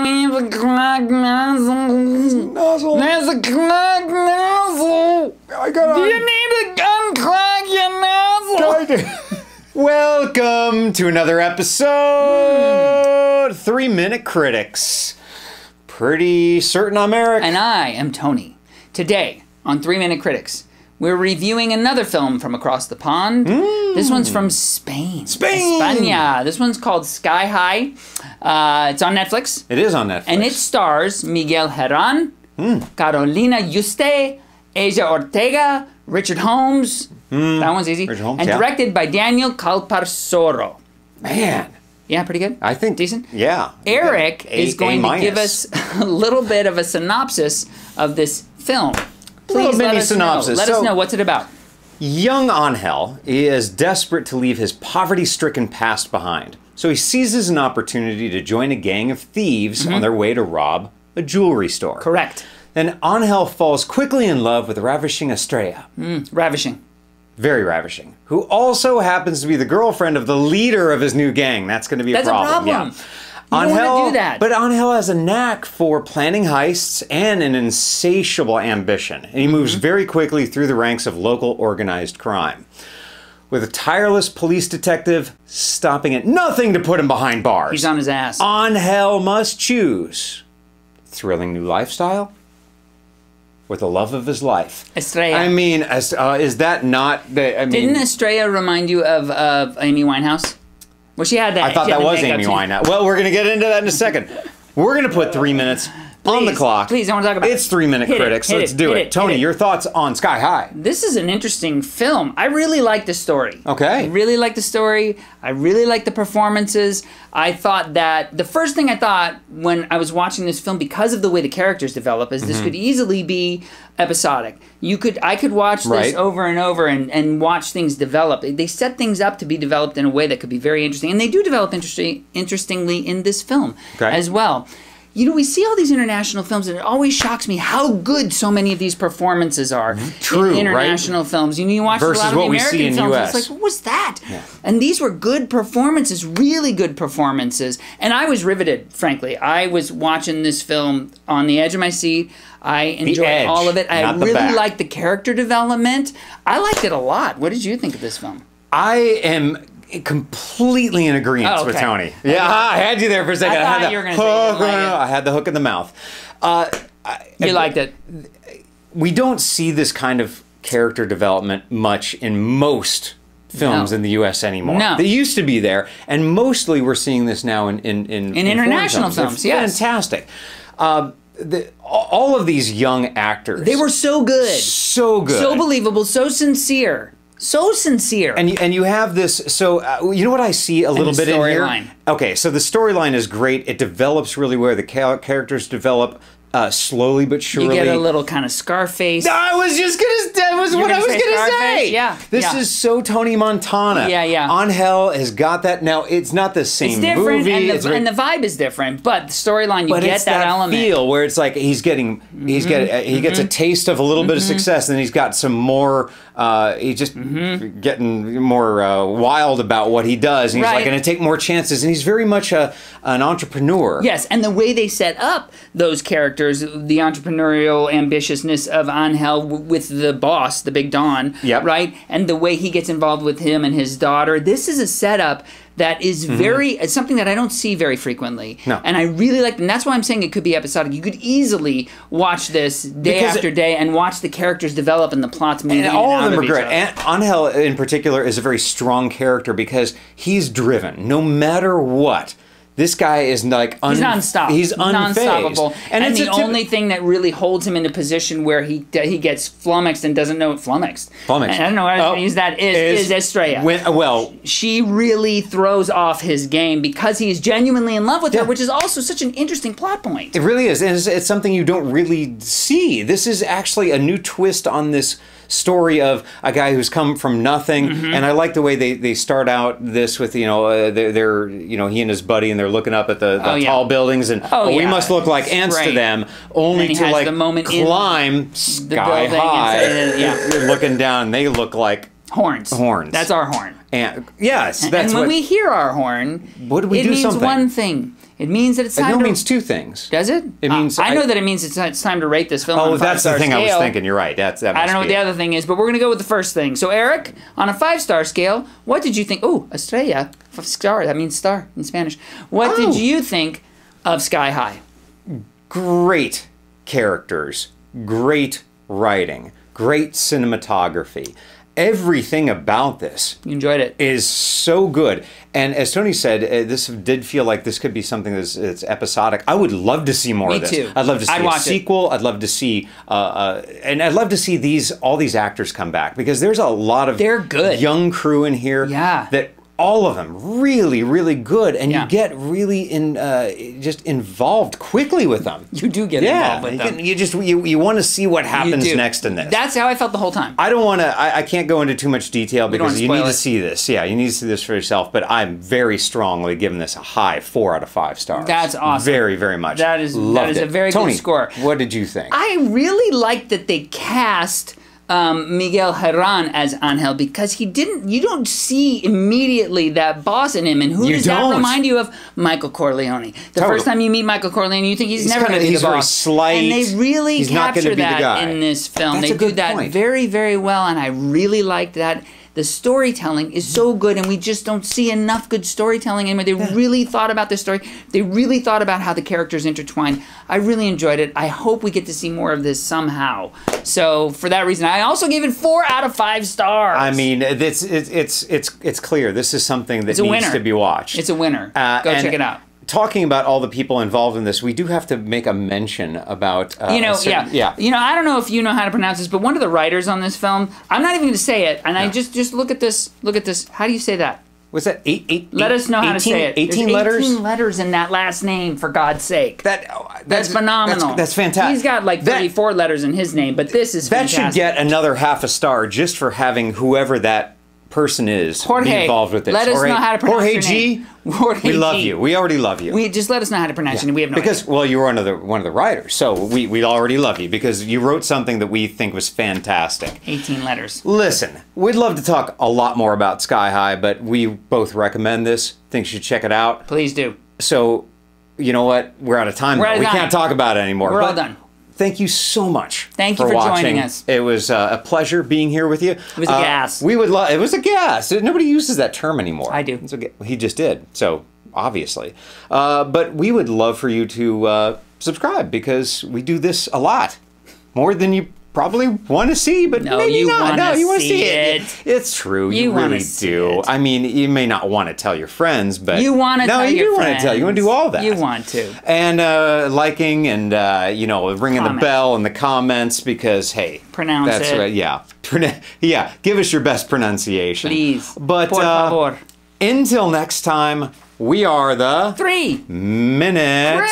need a clogged nozzle. Nozzle. There's a clogged nozzle. I got Do you need to unclog your nozzle? Welcome to another episode. Three Minute Critics. Pretty certain I'm Eric. And I am Tony. Today, on Three Minute Critics, we're reviewing another film from across the pond. This one's from Spain. Hmm. Spain! España. This one's called Sky High. Uh, it's on Netflix. it is on Netflix. And it stars Miguel Herrán, Hmm. Carolina Yuste, Asia Ortega, Richard Holmes. That one's easy. Richard Holmes, and yeah. directed by Daniel Calparsoro. man. Yeah, pretty good. I think Decent? Yeah. Eric A- is going A to give us a little bit of a synopsis of this film. Please Little let mini us synopsis. know. Let us know what's it about. Young Angel is desperate to leave his poverty-stricken past behind, so he seizes an opportunity to join a gang of thieves Mm-hmm. on their way to rob a jewelry store. Correct. Then Angel falls quickly in love with ravishing Estrella. Ravishing. very ravishing, who also happens to be the girlfriend of the leader of his new gang. That's going to be That's a a problem. problem. Yeah. Don't wanna do that. But Angel has a knack for planning heists and an insatiable ambition, and he moves Mm-hmm. very quickly through the ranks of local organized crime. With a tireless police detective stopping at nothing to put him behind bars. He's on his ass. Angel must choose thrilling new lifestyle with the love of his life. Estrella. I mean, as- uh, is that not the? I mean, Didn't Estrella remind you of, of Amy Winehouse? Well, she had that. I thought that was Amy. Winehouse. Well, we're going to get into that in a second. We're going to put three minutes on the clock. please, I wanna talk about it. It's three minute Hit it, critics. hit Let's it, do it. it, Tony, it. your thoughts on Sky High? This is an interesting film. I really like the story. Okay. I really like the story. I really like the performances. I thought that the first thing I thought when I was watching this film, because of the way the characters develop, is Mm-hmm. this could easily be episodic. You could, I could watch this Right. over and over and, and watch things develop. They set things up to be developed in a way that could be very interesting, and they do develop interesting, interestingly in this film Okay. as well. You know, we see all these international films, and it always shocks me how good so many of these performances are. True, in right? international films. You know, you watch Versus a lot of what the we American see in films. US. It's like, what was that? And these were good performances, really good performances. And I was riveted, frankly. I was watching this film on the edge of my seat. I enjoyed edge, all of it. I really liked the character development. I liked it a lot. What did you think of this film? I am completely in agreement Oh, with. Tony. Yeah, I had you there for a second. I had thought the you were say you hook. didn't like. I had the hook in the mouth. Uh, You liked it. we don't see this kind of character development much in most films No. in the U.S. anymore. No. They used to be there, and mostly we're seeing this now in in in, In foreign international They're films, yes. fantastic. Um, the, all of these young actors, They were so good. so good, So believable, so sincere. So sincere. and you, and you have this. So uh, you know what I see a little bit in here. storyline. Okay, so the storyline is great. It develops really where the characters develop uh, slowly but surely. you get a little kind of Scarface. I was just gonna. That was You're what I was say gonna Scarface? say. Yeah, This yeah. is so Tony Montana. Yeah, yeah. Angel has got that. Now it's not the same It's different, movie. and, it's the, very- and the vibe is different, but the storyline, you but get that, that, element. feel where it's like he's getting he's Mm-hmm. get he gets a taste of a little bit of success, and then he's got some more. Uh, he's just Mm-hmm. getting more uh, wild about what he does. And he's Right. like going to take more chances, and he's very much a an entrepreneur. Yes, and the way they set up those characters, the entrepreneurial ambitiousness of Angel w- with the boss, the big Don, Yep. right? And the way he gets involved with him and his daughter. This is a setup that is very it's something that I don't see very frequently. Mm-hmm. No. And I really like and that's why I'm saying it could be episodic. You could easily watch this day Because after it- day and watch the characters develop and the plots move And and all out of them are great. And Angel, in particular, is a very strong character because he's driven. No matter what, this guy is like un- He's non-stop. He's unfazed. non-stoppable. And, it's the only thing that really holds him in a position where he he gets flummoxed and doesn't know flummoxed. Flummoxed. And I don't know how Oh, use that. Is is, Estrella? When, well, she really throws off his game because he is genuinely in love with Yeah. her, which is also such an interesting plot point. It really is. And it's, it's something you don't really see. This is actually a new twist on this story of a guy who's come from nothing. Mm-hmm. And I like the way they, they start out this with, you know, uh, they're, they're, you know, he and his buddy, and they're looking up at the, the Oh, yeah. tall buildings, and Oh, we yeah. must look like ants to them, only to like the moment climb the sky building and high. that- yeah. You're looking down, they look like Horns. Horns. That's our horn. And yes, that's and when what. we hear our horn, What do we it do means something? one thing. It means that it's it time no to. means two things. does it? It Uh, means- I know that it means it's, it's time to rate this film. Oh, that's the thing I was thinking. You're right. That's that. I don't know what be the other thing is, but we're gonna go with the first thing. So, Eric, on a five star scale, what did you think? Oh, estrella, star. That means star in Spanish. What Oh. did you think of Sky High? great characters, great writing, great cinematography. Everything about this You enjoyed it? is so good. And as Tony said, uh, this did feel like this could be something that's, that's episodic. I would love to see more Me of this. too. I'd love to see I'd a watch it. sequel. I'd love to see, uh, uh, and I'd love to see these all these actors come back because there's a lot of They're good. young crew in here. Yeah. that all of them really, really good, and Yeah. you get really in uh, just involved quickly with them. You do get Yeah, involved with you, them. you just you, you want to see what happens next in this. That's how I felt the whole time. I don't want to. I, I can't go into too much detail because you need spoil to see this. Yeah, you need to see this for yourself. But I'm very strongly giving this a high four out of five stars. That's awesome. Very, very much. That is- that Loved is a it. very good score. What did you think? I really liked that they cast um, Miguel Herrán as Angel because he didn't. You don't see immediately that boss in him, and who You does don't. that remind you of? Michael Corleone. The Totally. first time you meet Michael Corleone, you think he's, He's never going to be he's the very boss. slight. And they really He's capture be that in this film. That's they a do that point. very, very well, and I really liked that. The storytelling is so good, and we just don't see enough good storytelling anymore. They really thought about the story. They really thought about how the characters intertwine. I really enjoyed it. I hope we get to see more of this somehow. So for that reason, I also gave it four out of five stars. I mean, it's it's it's it's it's clear this is something that needs winner. to be watched. it's a winner. Uh, Go and check it out. Talking about all the people involved in this, we do have to make a mention about uh, You know, certain- yeah, yeah. You know, I don't know if you know how to pronounce this, but one of the writers on this film, I'm not even going to say it, and I just just look at this. Look at this. How do you say that? Was that eight eight? Let eight- us know how to say it. There's 18 letters. 18 letters in that last name, for God's sake. That oh, that's, phenomenal. That's, that's fantastic. He's got like That- 34 letters in his name, but this is That should get another half a star just for having whoever that person is Jorge, involved with this. let us Jorge, know how to pronounce Jorge G. Jorge we love G. you. We already love you. We just let us know how to pronounce it. We have no because idea. well, you were one of the one of the writers, so we we already love you because you wrote something that we think was fantastic. 18 letters. Listen, we'd love to talk a lot more about Sky High, but we both recommend this. Think you should check it out. Please do. So, you know what? We're out of time. We're out of we time. can't talk about it anymore. We're all done. Thank you so much. Thank you for watching. joining us. It was uh, a pleasure being here with you. It was a gas. We would love. It was a gas. Nobody uses that term anymore. I do. He just did. So obviously, uh, but we would love for you to uh, subscribe because we do this a lot, more than you probably want to see. But No, maybe you not. no, you want to see it. it. It's true. You, You really do. it. I mean, you may not want to tell your friends, but You want to no, tell you do want to tell. You want to do all that. You want to. And uh, liking and uh, you know ringing Comment. the bell in the comments because hey, Pronounce that's it. Right, yeah, yeah. Give us your best pronunciation, Please. But Por uh, favor. until next time, we are the Three. minute.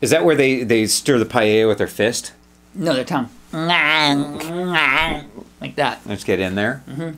Is that where they they stir the paella with their fist? No, their tongue. Like that. Let's get in there. Mm-hmm.